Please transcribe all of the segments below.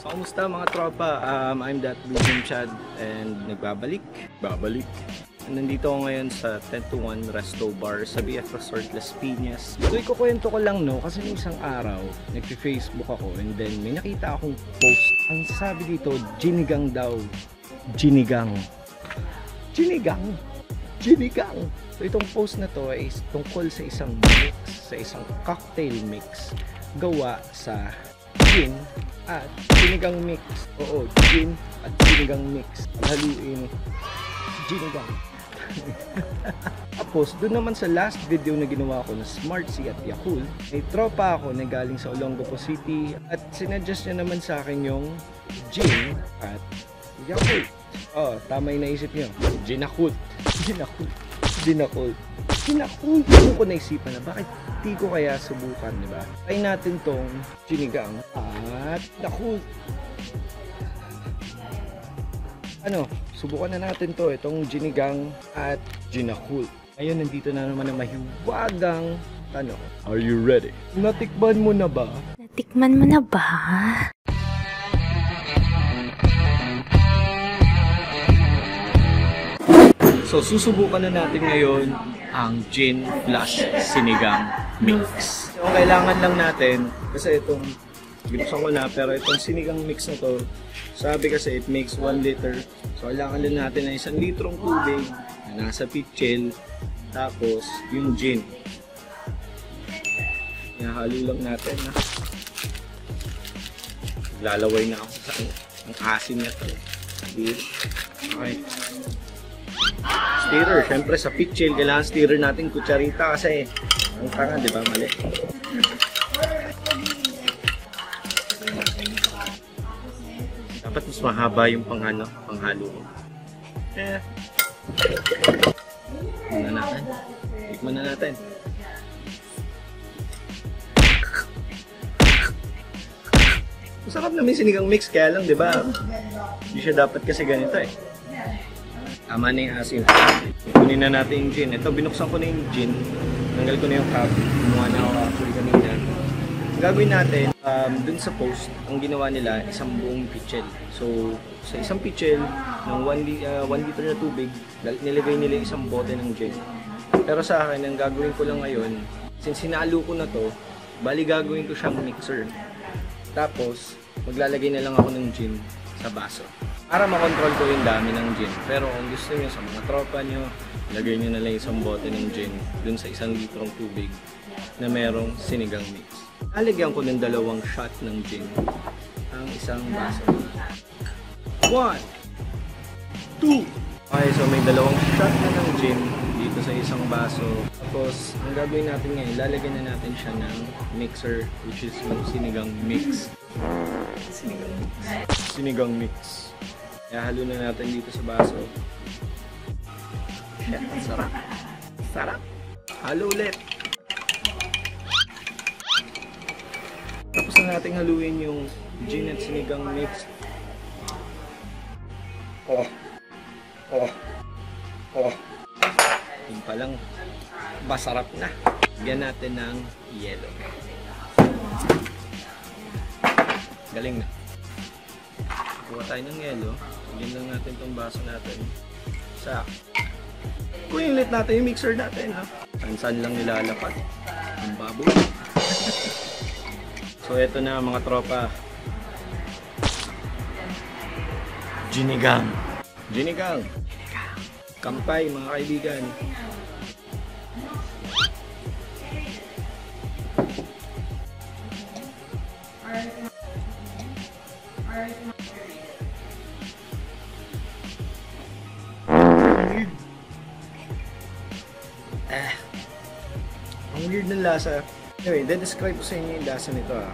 So, kumusta mga tropa? Um, I'm that Luzon Chad and nagbabalik. Babalik. And nandito ako ngayon sa 10 to 1 Resto Bar sa BF Resort Las Piñas. So, ikukwento ko lang no, kasi nung isang araw, nagpi-Facebook ako and then may nakita akong post. Ang sabi dito, Ginigang daw. Ginigang. Ginigang. Ginigang. So, itong post na to ay tungkol sa isang mix, sa isang cocktail mix gawa sa gin at sinigang mix. Oo, gin at sinigang mix. Haluin sinigang. Tapos, doon naman sa last video na ginawa ko na Smart Sea at Yakult, may tropa ako na galing sa Olongapo City at sinuggest niya naman sa akin yung gin at Yakult. Oh, tama yung naisip niyo. Ginakult. Ginakult. Ginakult. Ginakult. Doon ko naisipan na bakit di ko kaya subukan, di ba? Try natin tong sinigang at Yakult. Ano, subukan na natin to, itong ginigang at ginakult. Ngayon, nandito na naman ang mahiwagang tanong. Are you ready? Natikman mo na ba? Natikman mo na ba? So, susubukan na natin ngayon ang gin plus sinigang mix. So, ang kailangan lang natin, kasi itong, binuksan ko na, pero itong sinigang mix na to, sabi kasi it makes 1 liter. So, kailangan lang natin ng isang litrong tubig na nasa pitchel, tapos yung gin. Ihahalo lang natin na. Lalaway na ako sa ang asin na to. Okay. Stirrer, syempre sa pitchel, kailangan stirrer natin kutsarita kasi ang tanga, di ba? Mali. Dapat mas mahaba yung panghalo, panghalo mo. Eh. Tikman na natin. Tikman na natin. Masarap naman sinigang mix, kaya lang, di ba? Hindi siya dapat kasi ganito eh. Tama na yung asin. Kunin na natin yung gin. Ito, binuksan ko na yung gin. Tanggal ko na yung cap. Kumuha na ako actually kanina. Ang gagawin natin, um, dun sa post, ang ginawa nila, isang buong pitchel. So, sa isang pitchel, ng 1 li- uh, liter na tubig, nilagay nila isang bote ng gin. Pero sa akin, ang gagawin ko lang ngayon, since sinalo ko na to, bali gagawin ko siyang mixer. Tapos, maglalagay na lang ako ng gin sa baso. Para makontrol ko yung dami ng gin. Pero kung gusto niyo sa mga tropa niyo, lagay niyo na lang isang bote ng gin dun sa isang litrong tubig na merong sinigang mix. Lalagyan ko ng dalawang shot ng gin ang isang baso. One, two. Okay, so may dalawang shot na ng gin dito sa isang baso. Tapos, ang gagawin natin ngayon, lalagyan na natin siya ng mixer, which is yung sinigang mix. Sinigang mix. Sinigang mix. Kaya halo na natin dito sa baso. Shit, sarap. Sarap. Halo ulit. Tapos na natin haluin yung gin at sinigang mix. Oh. Oh. Oh. Yung palang masarap na. Lagyan natin ng yelo. Galing na. Kuha tayo ng yelo. Lagyan lang natin tong baso natin. Sa Ulit natin yung mixer natin. Ha? Saan-saan lang nilalapad. Ang baboy. so, eto na mga tropa. Ginigang. Ginigang. Kampay mga kaibigan. Eh. Ng lasa. Anyway, de-describe ko sa inyo yung lasa nito ah.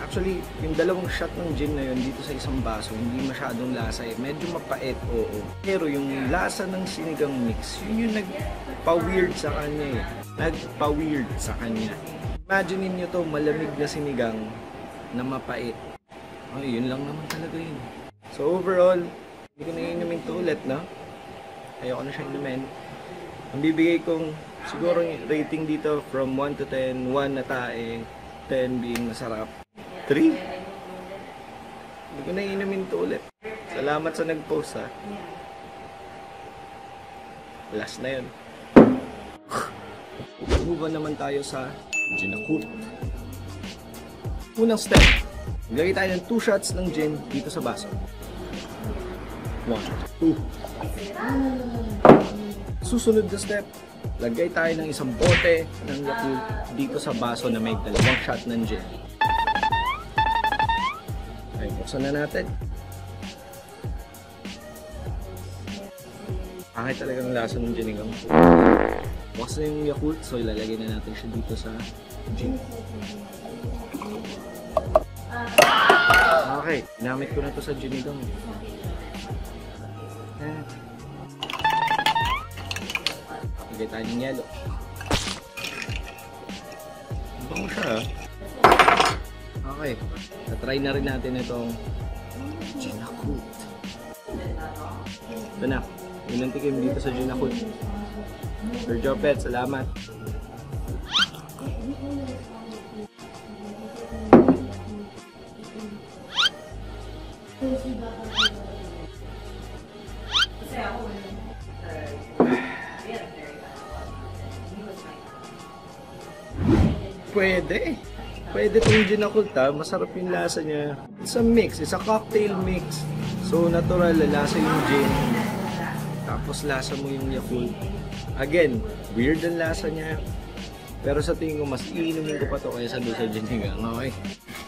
Actually, yung dalawang shot ng gin na yun dito sa isang baso, hindi masyadong lasa eh. Medyo mapait, oo. Pero yung lasa ng sinigang mix, yun yung nagpa-weird sa kanya eh. Nagpa-weird sa kanya. Imagine niyo to, malamig na sinigang na mapait. Ay, yun lang naman talaga yun. So overall, hindi ko na inumin to ulit, no? Ayoko na siyang inumin. Ang bibigay kong siguro rating dito from 1 to 10, 1 na tae, 10 being masarap. 3? Hindi ko na inumin to ulit. Salamat sa nag-post ha. Last na yun. Move on naman tayo sa Ginakut. Unang step, maglagay tayo ng 2 shots ng gin dito sa baso. 1, 2. Susunod na step, lagay tayo ng isang bote ng Yakult dito sa baso na may dalawang shot ng gin. Ay, buksan na natin. Kahit talagang lasa ng ginigang. Bukas na yung Yakult, so ilalagay na natin siya dito sa gin. Okay, ginamit ko na to sa ginigang. Lagay tayo ng yelo. Bango siya ah. Okay, na-try na rin natin itong Ginakut. Ito na, yun ang tikim dito sa Ginakut. Sir Jopet, salamat. Pwede. Pwede itong Ginacult ha. Masarap yung lasa niya. It's a mix. It's a cocktail mix. So natural, lasa yung gin. Tapos lasa mo yung Yakult. Again, weird ang lasa niya. Pero sa tingin ko, mas iinumin ko pa to kaysa doon sa ginigang. Okay?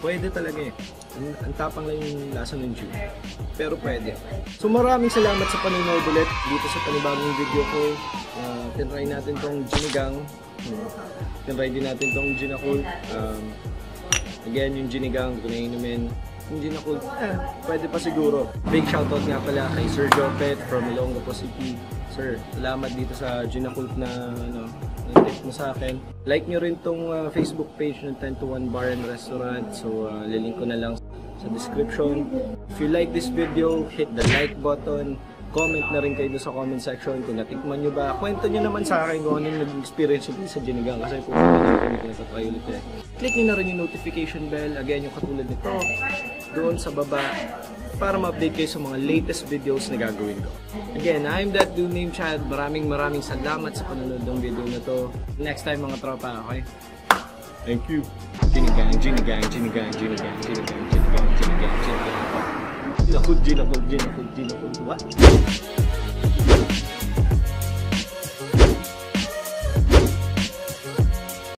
Pwede talaga eh. Ang, ang tapang lang yung lasa ng gin. Pero pwede. So maraming salamat sa panonood ulit dito sa panibagong video ko. Uh, tinry natin tong ginigang. Tinry din natin tong ginacult. Um, again, yung ginigang, kung nainumin. Yung ginacult, eh, pwede pa siguro. Big shoutout nga pala kay Sir Jopet from Ilonggo City. Sir, salamat dito sa ginacult na ano, na tip mo sa akin. Like nyo rin tong uh, Facebook page ng 10 to 1 Bar and Restaurant. So, uh, lilink ko na lang sa description. If you like this video, hit the like button. Comment na rin kayo doon sa comment section kung natikman nyo ba. Kwento nyo naman sa akin kung anong naging experience nyo sa Ginigang kasi nyo ko natatry ulit eh. Click nyo na rin yung notification bell. Again, yung katulad nito doon sa baba para ma-update kayo sa mga latest videos na gagawin ko. Again, I'm that dude named Chad. Maraming maraming salamat sa panonood ng video na to. Next time mga tropa, okay? Thank you. Ginigang, ginigang, ginigang, ginigang, ginigang, ginigang, ginigang, ginigang. Nakudji, nakudji, nakudji, nakudji. What?